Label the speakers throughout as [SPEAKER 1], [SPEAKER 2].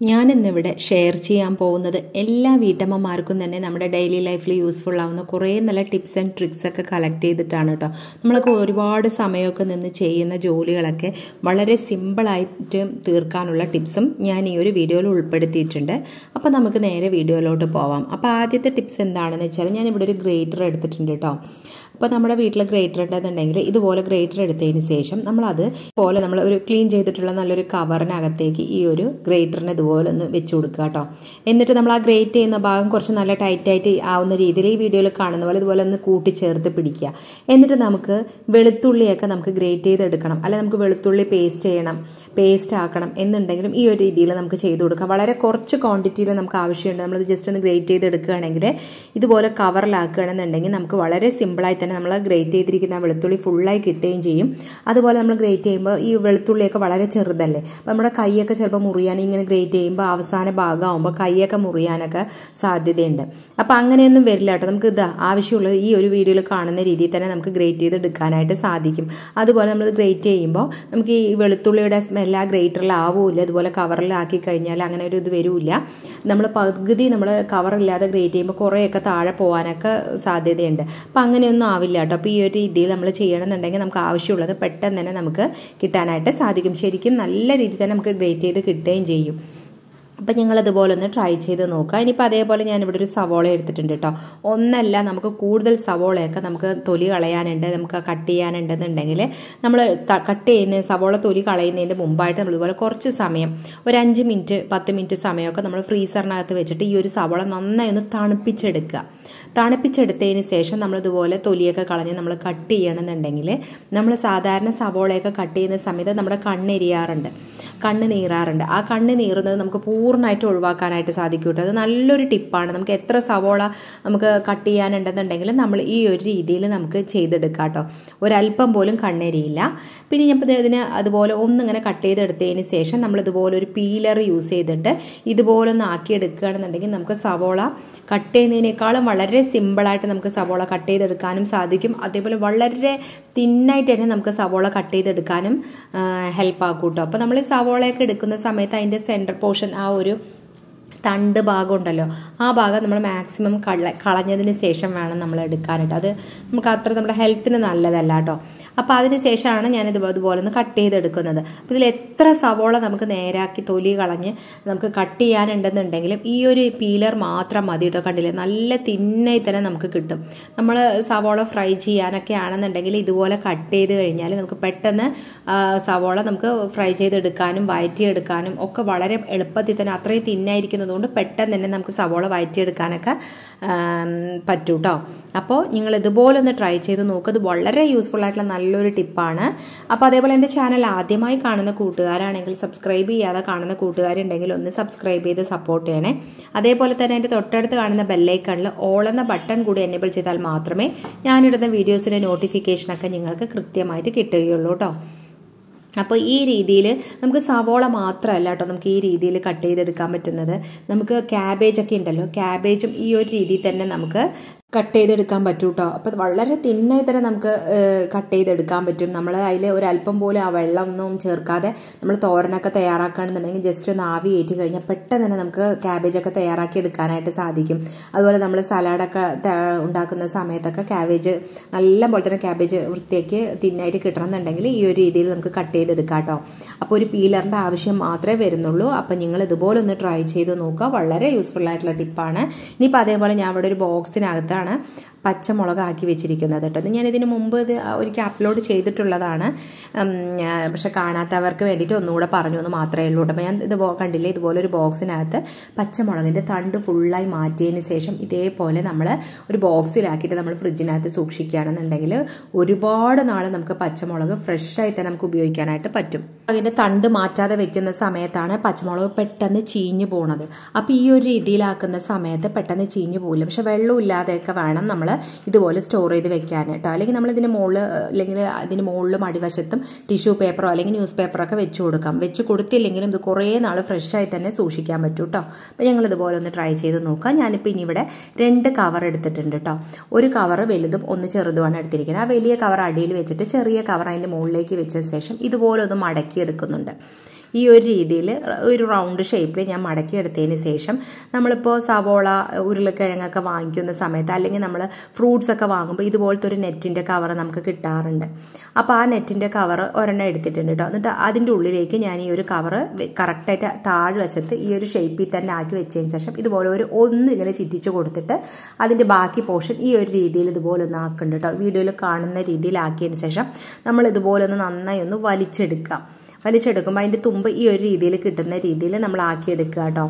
[SPEAKER 1] ഞാൻ ഇന്നിവിടെ ഷെയർ ചെയ്യാൻ പോകുന്നത് എല്ലാ വീട്ടമ്മമാർക്കും തന്നെ നമ്മുടെ ഡെയിലി ലൈഫിൽ യൂസ്ഫുൾ ആവുന്ന കുറേ നല്ല ടിപ്സ് ആൻഡ് ട്രിക്സ് ഒക്കെ കളക്ട് ചെയ്തിട്ടാണ് കേട്ടോ നമ്മളൊക്കെ ഒരുപാട് സമയമൊക്കെ നിന്ന് ചെയ്യുന്ന ജോലികളൊക്കെ വളരെ സിമ്പിളായിട്ട് തീർക്കാനുള്ള ടിപ്സും ഞാൻ ഈ ഒരു വീഡിയോയിൽ ഉൾപ്പെടുത്തിയിട്ടുണ്ട്. അപ്പോൾ നമുക്ക് നേരെ വീഡിയോയിലോട്ട് പോവാം. അപ്പോൾ ആദ്യത്തെ ടിപ്സ് എന്താണെന്ന് വെച്ചാൽ ഞാൻ ഇവിടെ ഒരു ഗ്രേറ്റർ എടുത്തിട്ടുണ്ട് കേട്ടോ അപ്പോൾ നമ്മുടെ വീട്ടിൽ ഗ്രേറ്റർ ഉണ്ടെന്നുണ്ടെങ്കിൽ ഇതുപോലെ ഗ്രേറ്റർ എടുത്തതിന് ശേഷം നമ്മളത് പോലെ നമ്മൾ ഒരു ക്ലീൻ ചെയ്തിട്ടുള്ള നല്ലൊരു കവറിനകത്തേക്ക് ഈ ഒരു ഗ്രേറ്ററിന് ഇതുപോലെ ഒന്ന് വെച്ച് കൊടുക്കുക കേട്ടോ. എന്നിട്ട് നമ്മൾ ആ ഗ്രേറ്റ് ചെയ്യുന്ന ഭാഗം കുറച്ച് നല്ല ടൈറ്റായിട്ട് ആവുന്ന രീതിയിൽ ഈ വീഡിയോയിൽ കാണുന്ന പോലെ ഇതുപോലെ ഒന്ന് കൂട്ടിച്ചേർത്ത് പിടിക്കുക. എന്നിട്ട് നമുക്ക് വെളുത്തുള്ളിയൊക്കെ നമുക്ക് ഗ്രേറ്റ് ചെയ്തെടുക്കണം. അല്ലെ നമുക്ക് വെളുത്തുള്ളി പേസ്റ്റ് ചെയ്യണം. പേസ്റ്റ് ആക്കണം എന്നുണ്ടെങ്കിലും ഈ ഒരു രീതിയിൽ നമുക്ക് ചെയ്ത് കൊടുക്കാം. വളരെ കുറച്ച് ക്വാണ്ടിറ്റിയിൽ നമുക്ക് ആവശ്യമുണ്ട്. നമ്മൾ ജസ്റ്റ് ഒന്ന് ഗ്രേറ്റ് ചെയ്ത് ചെയ്തെടുക്കുകയാണെങ്കിൽ ഇതുപോലെ കവറിലാക്കുകയാണെന്നുണ്ടെങ്കിൽ നമുക്ക് വളരെ സിമ്പിളായി തന്നെ നമ്മൾ ഗ്രേറ്റ് ചെയ്തിരിക്കുന്ന വെളുത്തുള്ളി ഫുള്ളായി കിട്ടുകയും ചെയ്യും. അതുപോലെ നമ്മൾ ഗ്രേറ്റ് ചെയ്യുമ്പോൾ ഈ വെളുത്തുള്ളിയൊക്കെ വളരെ ചെറുതല്ലേ? അപ്പോൾ നമ്മുടെ കൈയൊക്കെ ചിലപ്പോൾ മുറിയാൻ ഇങ്ങനെ ഗ്രേറ്റ് ചെയ്യുമ്പോൾ അവസാന ഭാഗമാകുമ്പോൾ കൈയൊക്കെ മുറിയാനൊക്കെ സാധ്യതയുണ്ട്. അപ്പോൾ അങ്ങനെയൊന്നും വരില്ല കേട്ടോ. നമുക്ക് ഇതാ ആവശ്യമുള്ളത് ഈ ഒരു വീഡിയോയിൽ കാണുന്ന രീതിയിൽ തന്നെ നമുക്ക് ഗ്രേറ്റ് ചെയ്ത് എടുക്കാനായിട്ട് സാധിക്കും. അതുപോലെ നമ്മൾ ഗ്രേറ്റ് ചെയ്യുമ്പോൾ നമുക്ക് ഈ വെളുത്തുള്ളിയുടെ സ്മെൽ ആ ഗ്രേറ്ററിലാവില്ല ഇതുപോലെ കവറിലാക്കി കഴിഞ്ഞാൽ അങ്ങനെ ഒരു ഇത് വരില്ല. നമ്മൾ പകുതി നമ്മൾ കവറില്ലാതെ ഗ്രേറ്റ് ചെയ്യുമ്പോൾ കുറേയൊക്കെ താഴെ പോകാനൊക്കെ സാധ്യതയുണ്ട്. അപ്പോൾ അങ്ങനെയൊന്നും ആവില്ല കേട്ടോ. അപ്പോൾ ഈ ഒരു രീതിയിൽ നമ്മൾ ചെയ്യണമെന്നുണ്ടെങ്കിൽ നമുക്ക് ആവശ്യമുള്ളത് പെട്ടെന്ന് തന്നെ നമുക്ക് കിട്ടാനായിട്ട് സാധിക്കും. ശരിക്കും നല്ല രീതിയിൽ തന്നെ നമുക്ക് ഗ്രേറ്റ് ചെയ്ത് കിട്ടുകയും ചെയ്യും. അപ്പം നിങ്ങൾ അതുപോലെ ഒന്ന് ട്രൈ ചെയ്ത് നോക്കുക. ഇനിയിപ്പോൾ അതേപോലെ ഞാൻ ഇവിടെ ഒരു സവോള എടുത്തിട്ടുണ്ട് കേട്ടോ ഒന്നല്ല നമുക്ക് കൂടുതൽ സവോളയൊക്കെ നമുക്ക് തൊലി കളയാനുണ്ട് നമുക്ക് കട്ട് ചെയ്യാനുണ്ടെന്നുണ്ടെങ്കിൽ നമ്മൾ കട്ട് ചെയ്യുന്ന സവോള തൊലി കളയുന്നതിന്റെ മുമ്പായിട്ട് നമ്മൾ ഇതുപോലെ കുറച്ച് സമയം ഒരു അഞ്ച് മിനിറ്റ് പത്ത് മിനിറ്റ് സമയമൊക്കെ നമ്മൾ ഫ്രീസറിനകത്ത് വെച്ചിട്ട് ഈ ഒരു സവോള നന്നായി ഒന്ന് തണുപ്പിച്ചെടുക്കുക. തണുപ്പിച്ചെടുത്തതിന് ശേഷം നമ്മളിതുപോലെ തൊലിയൊക്കെ കളഞ്ഞ് നമ്മൾ കട്ട് ചെയ്യണമെന്നുണ്ടെങ്കിൽ നമ്മൾ സാധാരണ സവോളയൊക്കെ കട്ട് ചെയ്യുന്ന സമയത്ത് നമ്മുടെ കണ്ണെരിയാറുണ്ട്. കണ്ണ് നീറാറുണ്ട്. ആ കണ്ണ് നീറുന്നത് നമുക്ക് പൂർണമായിട്ട് ഒഴിവാക്കാനായിട്ട് സാധിക്കും അത് നല്ലൊരു ടിപ്പാണ്. നമുക്ക് എത്ര സവോള നമുക്ക് കട്ട് ചെയ്യാനുണ്ടെന്നുണ്ടെങ്കിലും നമ്മൾ ഈ ഒരു രീതിയിൽ നമുക്ക് ചെയ്തെടുക്കാം കേട്ടോ. ഒരല്പം പോലും കണ്ണെരിയില്ല. പിന്നെ ഞാൻ ഇതിന് അതുപോലെ ഒന്നിങ്ങനെ കട്ട് ചെയ്തെടുത്തതിന് ശേഷം നമ്മൾ ഇതുപോലെ ഒരു പീലർ യൂസ് ചെയ്തിട്ട് ഇതുപോലെ ഒന്ന് ആക്കിയെടുക്കുകയാണെന്നുണ്ടെങ്കിൽ നമുക്ക് സവോള കട്ട് ചെയ്യുന്നതിനേക്കാളും വളരെ സിമ്പിളായിട്ട് നമുക്ക് സവോള കട്ട് ചെയ്തെടുക്കാനും സാധിക്കും. അതേപോലെ വളരെ തിന്നായിട്ട് തന്നെ നമുക്ക് സവോള കട്ട് ചെയ്തെടുക്കാനും ഹെൽപ്പ് ആക്കും കേട്ടോ. അപ്പോൾ നമ്മൾ സവോളയൊക്കെ എടുക്കുന്ന സമയത്ത് അതിന്റെ സെന്റർ പോർഷൻ ആ ഒരു തണ്ട് ഭാഗം ഉണ്ടല്ലോ ആ ഭാഗം നമ്മൾ മാക്സിമം കള കളഞ്ഞതിന് ശേഷം വേണം നമ്മൾ എടുക്കാനായിട്ട്. അത് നമുക്ക് അത്ര നമ്മുടെ ഹെൽത്തിന് നല്ലതല്ല കേട്ടോ. അപ്പോൾ അതിന് ശേഷമാണ് ഞാനിത് അതുപോലെ ഒന്ന് കട്ട് ചെയ്തെടുക്കുന്നത്. അപ്പോൾ ഇതിൽ എത്ര സവോള നമുക്ക് നേരാക്കി തൊലി കളഞ്ഞ് നമുക്ക് കട്ട് ചെയ്യാനുണ്ടെന്നുണ്ടെങ്കിലും ഈ ഒരു പീലർ മാത്രം മതി കേട്ടോ കണ്ടില്ലേ? നല്ല തിന്നായി തന്നെ നമുക്ക് കിട്ടും. നമ്മൾ സവോള ഫ്രൈ ചെയ്യാനൊക്കെ ആണെന്നുണ്ടെങ്കിൽ ഇതുപോലെ കട്ട് ചെയ്ത് കഴിഞ്ഞാൽ നമുക്ക് പെട്ടെന്ന് സവോള നമുക്ക് ഫ്രൈ ചെയ്തെടുക്കാനും വയറ്റിയെടുക്കാനും ഒക്കെ വളരെ എളുപ്പത്തിൽ തന്നെ അത്രയും തിന്നായിരിക്കുന്നത് കൊണ്ട് പെട്ടെന്ന് തന്നെ നമുക്ക് സവോള വയറ്റിയെടുക്കാനൊക്കെ പറ്റൂ കേട്ടോ അപ്പോൾ നിങ്ങൾ ഇതുപോലെ ഒന്ന് ട്രൈ ചെയ്ത് നോക്കുക ഇത് വളരെ യൂസ്ഫുൾ ആയിട്ടുള്ള നല്ലൊരു ടിപ്പാണ്. അപ്പോൾ അതേപോലെ എന്റെ ചാനൽ ആദ്യമായി കാണുന്ന കൂട്ടുകാരാണെങ്കിൽ സബ്സ്ക്രൈബ് ചെയ്യാതെ കാണുന്ന കൂട്ടുകാരുണ്ടെങ്കിൽ ഒന്ന് സബ്സ്ക്രൈബ് ചെയ്ത് സപ്പോർട്ട് ചെയ്യണേ. അതേപോലെ തന്നെ എന്റെ തൊട്ടടുത്ത് കാണുന്ന ബെല്ലൈക്കണിൽ ഓൾ എന്ന ബട്ടൺ കൂടി എനേബിൾ ചെയ്താൽ മാത്രമേ ഞാനിടുന്ന വീഡിയോസിന്റെ നോട്ടിഫിക്കേഷനൊക്കെ നിങ്ങൾക്ക് കൃത്യമായിട്ട് കിട്ടുകയുള്ളൂ കേട്ടോ അപ്പോൾ ഈ രീതിയിൽ നമുക്ക് സവോള മാത്രമല്ല കേട്ടോ നമുക്ക് ഈ രീതിയിൽ കട്ട് ചെയ്തെടുക്കാൻ പറ്റുന്നത്. നമുക്ക് ക്യാബേജ് ഒക്കെ ഉണ്ടല്ലോ ക്യാബേജും ഈ ഒരു രീതിയിൽ തന്നെ നമുക്ക് കട്ട് ചെയ്തെടുക്കാൻ പറ്റും കേട്ടോ അപ്പോൾ വളരെ തിന്നായി തന്നെ നമുക്ക് കട്ട് ചെയ്തെടുക്കാൻ പറ്റും. നമ്മൾ അതിൽ ഒരല്പം പോലും ആ വെള്ളമൊന്നും ചേർക്കാതെ നമ്മൾ തോരനൊക്കെ തയ്യാറാക്കുകയാണെന്നുണ്ടെങ്കിൽ ജസ്റ്റ് ഒന്ന് ആവി ഏറ്റി കഴിഞ്ഞാൽ പെട്ടെന്ന് തന്നെ നമുക്ക് ക്യാബേജൊക്കെ തയ്യാറാക്കി എടുക്കാനായിട്ട് സാധിക്കും. അതുപോലെ നമ്മൾ സലാഡൊക്കെ ഉണ്ടാക്കുന്ന സമയത്തൊക്കെ ക്യാബേജ് നല്ല പോലെ തന്നെ ക്യാബേജ് വൃത്തിയാക്കി തിന്നായിട്ട് കിട്ടണമെന്നുണ്ടെങ്കിൽ ഈ ഒരു രീതിയിൽ നമുക്ക് കട്ട് ചെയ്തെടുക്കാം കേട്ടോ അപ്പോൾ ഒരു പീലറിന്റെ ആവശ്യം മാത്രമേ വരുന്നുള്ളൂ. അപ്പോൾ നിങ്ങൾ ഇതുപോലെ ഒന്ന് ട്രൈ ചെയ്ത് നോക്കുക. വളരെ യൂസ്ഫുൾ ആയിട്ടുള്ള ടിപ്പാണ് ഇനിയിപ്പോൾ അതേപോലെ ഞാൻ ഇവിടെ ഒരു ബോക്സിനകത്ത് ആണ് പച്ചമുളക് ആക്കി വെച്ചിരിക്കുന്നത് കേട്ടോ. ഇത് ഞാനിതിന് മുമ്പ് ഇത് ഒരിക്കൽ അപ്ലോഡ് ചെയ്തിട്ടുള്ളതാണ്. പക്ഷെ കാണാത്തവർക്ക് വേണ്ടിയിട്ട് ഒന്നുകൂടെ പറഞ്ഞു എന്ന് മാത്രമേ ഉള്ളൂ കേട്ടോ. ഞാൻ ഇത് കണ്ടില്ലേ? ഇതുപോലെ ഒരു ബോക്സിനകത്ത് പച്ചമുളകിന്റെ തണ്ട് ഫുള്ളായി മാറ്റിയതിന് ശേഷം ഇതേപോലെ നമ്മൾ ഒരു ബോക്സിലാക്കിയിട്ട് നമ്മൾ ഫ്രിഡ്ജിനകത്ത് സൂക്ഷിക്കുകയാണെന്നുണ്ടെങ്കിൽ ഒരുപാട് നാൾ നമുക്ക് പച്ചമുളക് ഫ്രഷായി തന്നെ നമുക്ക് ഉപയോഗിക്കാനായിട്ട് പറ്റും. അതിന്റെ തണ്ട് മാറ്റാതെ വെക്കുന്ന സമയത്താണ് പച്ചമുളക് പെട്ടെന്ന് ചീഞ്ഞു പോണത്. അപ്പോൾ ഈ ഒരു രീതിയിലാക്കുന്ന സമയത്ത് പെട്ടെന്ന് ചീഞ്ഞു പോകില്ല പക്ഷെ വെള്ളം ഇല്ലാതെയൊക്കെ വേണം നമ്മൾ ഇതുപോലെ സ്റ്റോർ ചെയ്ത് വെക്കാൻ കേട്ടോ. അല്ലെങ്കിൽ നമ്മൾ ഇതിന് മുകളിൽ അല്ലെങ്കിൽ അതിന് മുകളിലും അടിവശത്തും ടിഷ്യൂ പേപ്പറോ അല്ലെങ്കിൽ ന്യൂസ് പേപ്പറൊക്കെ വെച്ച് കൊടുക്കാം. വെച്ച് കൊടുത്തില്ലെങ്കിലും ഇത് കുറേ നാൾ ഫ്രഷായി തന്നെ സൂക്ഷിക്കാൻ പറ്റും കേട്ടോ. അപ്പോൾ ഞങ്ങൾ ഇതുപോലെ ഒന്ന് ട്രൈ ചെയ്ത് നോക്കാം. ഞാനിപ്പോൾ ഇനി ഇവിടെ രണ്ട് കവർ എടുത്തിട്ടുണ്ട് കേട്ടോ. ഒരു കവർ വലുതും ഒന്ന് ചെറുതുമാണ് എടുത്തിരിക്കുന്നത്. ആ വലിയ കവർ അടിയിൽ വെച്ചിട്ട് ചെറിയ കവർ അതിന്റെ മുകളിലേക്ക് വെച്ച ശേഷം ഇതുപോലെ ഒന്ന് മടക്കി എടുക്കുന്നുണ്ട് ഈ ഒരു രീതിയിൽ ഒരു റൗണ്ട് ഷേപ്പിൽ ഞാൻ മടക്കിയെടുത്തതിന് ശേഷം നമ്മളിപ്പോൾ സവോള ഉരുളക്കിഴങ്ങൊക്കെ വാങ്ങിക്കുന്ന സമയത്ത് അല്ലെങ്കിൽ നമ്മൾ ഫ്രൂട്ട്സ് ഒക്കെ വാങ്ങുമ്പോൾ ഇതുപോലത്തെ ഒരു നെറ്റിന്റെ കവർ നമുക്ക് കിട്ടാറുണ്ട്. അപ്പോൾ ആ നെറ്റിന്റെ കവർ ഒരെണ്ണം എടുത്തിട്ടുണ്ട് കേട്ടോ എന്നിട്ട് അതിന്റെ ഉള്ളിലേക്ക് ഞാൻ ഈ ഒരു കവർ കറക്റ്റായിട്ട് താഴെ വശത്ത് ഈ ഒരു ഷേപ്പിൽ തന്നെ ആക്കി വെച്ചതിന് ശേഷം ഇതുപോലെ ഒരു ഒന്ന് ഇങ്ങനെ ചിറ്റിച്ച് കൊടുത്തിട്ട് അതിന്റെ ബാക്കി പോർഷൻ ഈ ഒരു രീതിയിൽ ഇതുപോലെ ഒന്ന് ആക്കുന്നുണ്ട് കേട്ടോ വീഡിയോയിൽ കാണുന്ന രീതിയിലാക്കിയതിന് ശേഷം നമ്മൾ ഇതുപോലെ ഒന്ന് നന്നായി ഒന്ന് വലിച്ചെടുക്കാം വലിച്ചെടുക്കുമ്പോൾ അതിന്റെ തുമ്പ് ഈ ഒരു രീതിയിൽ കിട്ടുന്ന രീതിയിൽ നമ്മൾ ആക്കിയെടുക്കുക കേട്ടോ.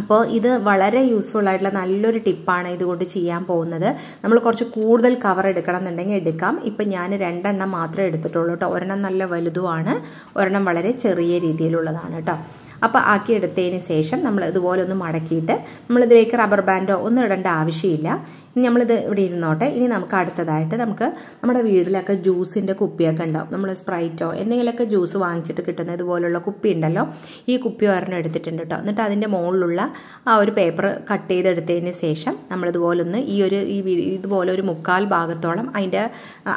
[SPEAKER 1] അപ്പോൾ ഇത് വളരെ യൂസ്ഫുൾ ആയിട്ടുള്ള നല്ലൊരു ടിപ്പാണ് ഇതുകൊണ്ട് ചെയ്യാൻ പോകുന്നത്. നമ്മൾ കുറച്ച് കൂടുതൽ കവർ എടുക്കണം എന്നുണ്ടെങ്കിൽ എടുക്കാം. ഇപ്പം ഞാൻ രണ്ടെണ്ണം മാത്രമേ എടുത്തിട്ടുള്ളൂ കേട്ടോ. ഒരെണ്ണം നല്ല വലുതുമാണ്. ഒരെണ്ണം വളരെ ചെറിയ രീതിയിലുള്ളതാണ് കേട്ടോ. അപ്പോൾ ആക്കിയെടുത്തതിന് ശേഷം നമ്മൾ ഇതുപോലെ ഒന്ന് മടക്കിയിട്ട് നമ്മളിതിലേക്ക് റബ്ബർ ബാൻഡോ ഒന്നും ഇടേണ്ട ആവശ്യമില്ല. ഇനി നമ്മളിത് ഇവിടെ ഇരുന്നോട്ടെ. ഇനി നമുക്ക് അടുത്തതായിട്ട് നമുക്ക് നമ്മുടെ വീട്ടിലൊക്കെ ജ്യൂസിന്റെ കുപ്പിയൊക്കെ ഉണ്ടാവും. നമ്മൾ സ്പ്രൈറ്റോ എന്തെങ്കിലുമൊക്കെ ജ്യൂസ് വാങ്ങിച്ചിട്ട് കിട്ടുന്ന ഇതുപോലുള്ള കുപ്പി ഉണ്ടല്ലോ ഈ കുപ്പി ഒരെണ്ണം എടുത്തിട്ടുണ്ട് കേട്ടോ. എന്നിട്ട് അതിന്റെ മുകളിലുള്ള ആ ഒരു പേപ്പർ കട്ട് ചെയ്തെടുത്തതിന് ശേഷം നമ്മളിതുപോലൊന്ന് ഈ ഒരു ഈ ഇതുപോലെ ഒരു മുക്കാൽ ഭാഗത്തോളം അതിന്റെ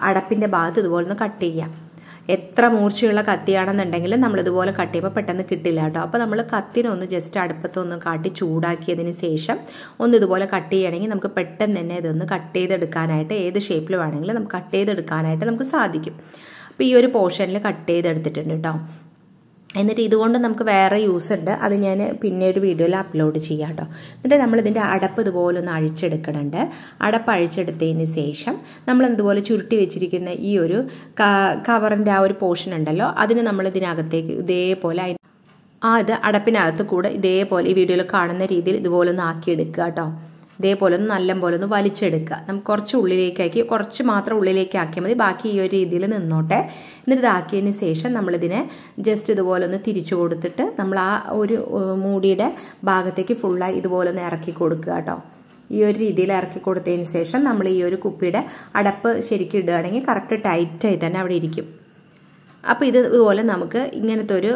[SPEAKER 1] അടപ്പിന്റെ ഭാഗത്ത് ഇതുപോലൊന്ന് കട്ട് ചെയ്യാം. എത്ര മൂർച്ചയുള്ള കത്തിയാണെന്നുണ്ടെങ്കിലും നമ്മളിതുപോലെ കട്ട് ചെയ്യുമ്പോൾ പെട്ടെന്ന് കിട്ടില്ല കേട്ടോ. അപ്പോൾ നമ്മൾ കത്തിനൊന്ന് ജസ്റ്റ് അടുപ്പത്തൊന്ന് കാട്ടി ചൂടാക്കിയതിന് ശേഷം ഒന്ന് ഇതുപോലെ കട്ട് ചെയ്യണമെങ്കിൽ നമുക്ക് പെട്ടെന്ന് തന്നെ ഇതൊന്ന് കട്ട് ചെയ്തെടുക്കാനായിട്ട് ഏത് ഷേപ്പിൽ വേണമെങ്കിലും നമുക്ക് കട്ട് ചെയ്തെടുക്കാനായിട്ട് നമുക്ക് സാധിക്കും. അപ്പോൾ ഈ ഒരു പോർഷനിൽ കട്ട് ചെയ്തെടുത്തിട്ടുണ്ട് കേട്ടോ. എന്നിട്ട് ഇതുകൊണ്ട് നമുക്ക് വേറെ യൂസ് ഉണ്ട്. അത് ഞാൻ പിന്നെ ഒരു വീഡിയോയിൽ അപ്ലോഡ് ചെയ്യാം കേട്ടോ എന്നിട്ട് നമ്മൾ ഇതിന്റെ അടപ്പ് ഇതുപോലെ ഒന്ന് അഴിച്ചെടുക്കണുണ്ട്. അടപ്പ് അഴിച്ചെടുത്തതിന് ശേഷം നമ്മൾ ഇതുപോലെ ചുരുട്ടി വെച്ചിരിക്കുന്ന ഈ ഒരു കവറിന്റെ ആ ഒരു പോർഷൻ ഉണ്ടല്ലോ അതിന് നമ്മൾ ഇതിനകത്തേക്ക് ഇതേപോലെ അതിന് ആ ഇത് അടപ്പിനകത്ത് കൂടെ ഇതേപോലെ ഈ വീഡിയോയിൽ കാണുന്ന രീതിയിൽ ഇതുപോലെ ഒന്ന് ആക്കിയെടുക്കുക കേട്ടോ ഇതേപോലെ ഒന്ന് നല്ല പോലെ ഒന്ന് വലിച്ചെടുക്കുക. നമുക്ക് കുറച്ച് ഉള്ളിലേക്കാക്കി കുറച്ച് മാത്രം ഉള്ളിലേക്ക് ആക്കിയാൽ മതി. ബാക്കി ഈ ഒരു രീതിയിൽ നിന്നോട്ടെ. എന്നിട്ട് ഇതാക്കിയതിന് ശേഷം നമ്മളിതിനെ ജസ്റ്റ് ഇതുപോലെ ഒന്ന് തിരിച്ചു കൊടുത്തിട്ട് നമ്മൾ ആ ഒരു മൂടിയുടെ ഭാഗത്തേക്ക് ഫുള്ളായി ഇതുപോലെ ഒന്ന് ഇറക്കി കൊടുക്കുക കേട്ടോ. ഈ ഒരു രീതിയിൽ ഇറക്കി കൊടുത്തതിന് ശേഷം നമ്മൾ ഈ ഒരു കുപ്പിയുടെ അടപ്പ് ശരിക്കും ഇടുകയാണെങ്കിൽ കറക്റ്റ് ടൈറ്റായി തന്നെ അവിടെ ഇരിക്കും. അപ്പോൾ ഇതുപോലെ നമുക്ക് ഇങ്ങനത്തെ ഒരു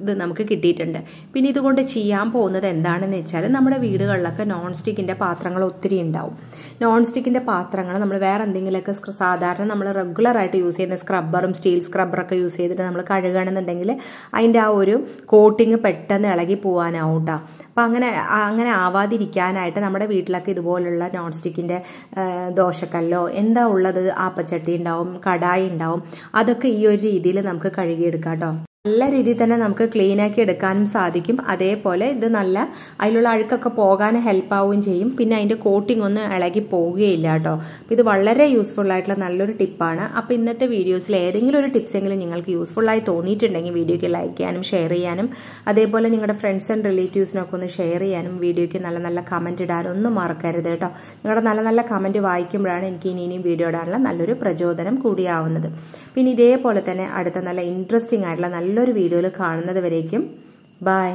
[SPEAKER 1] ഇത് നമുക്ക് കിട്ടിയിട്ടുണ്ട്. പിന്നെ ഇതുകൊണ്ട് ചെയ്യാൻ പോകുന്നത് എന്താണെന്ന് വെച്ചാൽ നമ്മുടെ വീടുകളിലൊക്കെ നോൺ സ്റ്റിക്കിന്റെ പാത്രങ്ങൾ ഒത്തിരി ഉണ്ടാവും. നോൺ സ്റ്റിക്കിന്റെ പാത്രങ്ങൾ നമ്മൾ വേറെ എന്തെങ്കിലുമൊക്കെ സാധാരണ നമ്മൾ റെഗുലറായിട്ട് യൂസ് ചെയ്യുന്ന സ്ക്രബ്ബറും സ്റ്റീൽ സ്ക്രബ്ബറൊക്കെ യൂസ് ചെയ്തിട്ട് നമ്മൾ കഴുകുകയാണെന്നുണ്ടെങ്കിൽ അതിന്റെ ആ ഒരു കോട്ടിങ് പെട്ടെന്ന് ഇളകി പോകാനാവും കേട്ടോ അപ്പോൾ അങ്ങനെ അങ്ങനെ ആവാതിരിക്കാനായിട്ട് നമ്മുടെ വീട്ടിലൊക്കെ ഇതുപോലുള്ള നോൺ സ്റ്റിക്കിന്റെ ദോശക്കല്ലോ എന്താ ഉള്ളത്? ആപ്പച്ചട്ടി ഉണ്ടാവും കടായി ഉണ്ടാവും അതൊക്കെ ഈ ഒരു രീതിയിൽ നമുക്ക് കഴുകിയെടുക്കാം കേട്ടോ. നല്ല രീതിയിൽ തന്നെ നമുക്ക് ക്ലീൻ ആക്കി എടുക്കാനും സാധിക്കും. അതേപോലെ ഇത് നല്ല അതിലുള്ള അഴുക്കൊക്കെ പോകാൻ ഹെൽപ്പ് ആവുകയും ചെയ്യും. പിന്നെ അതിന്റെ കോട്ടിംഗ് ഒന്നും ഇളകി പോവുകയില്ല കേട്ടോ. അപ്പോൾ ഇത് വളരെ യൂസ്ഫുൾ ആയിട്ടുള്ള നല്ലൊരു ടിപ്പാണ് അപ്പോൾ ഇന്നത്തെ വീഡിയോസിൽ ഏതെങ്കിലും ഒരു ടിപ്സ് എങ്കിലും നിങ്ങൾക്ക് യൂസ്ഫുൾ ആയി തോന്നിയിട്ടുണ്ടെങ്കിൽ വീഡിയോയ്ക്ക് ലൈക്ക് ചെയ്യാനും ഷെയർ ചെയ്യാനും അതേപോലെ നിങ്ങളുടെ ഫ്രണ്ട്സ് ആൻഡ് റിലേറ്റീവ്സിനൊക്കെ ഒന്ന് ഷെയർ ചെയ്യാനും വീഡിയോയ്ക്ക് നല്ല നല്ല കമന്റ് ഇടാനും ഒന്നും മറക്കരുത് കേട്ടോ. നിങ്ങളുടെ നല്ല നല്ല കമന്റ് വായിക്കുമ്പോഴാണ് എനിക്ക് ഇനി ഇനിയും വീഡിയോ ഇടാനുള്ള നല്ലൊരു പ്രചോദനം കൂടിയാവുന്നത്. പിന്നെ ഇതേപോലെ തന്നെ അടുത്ത നല്ല ഇൻട്രസ്റ്റിംഗ് ആയിട്ടുള്ള നല്ലൊരു വീഡിയോയിൽ കാണുന്നത് വരേക്കും. ബൈ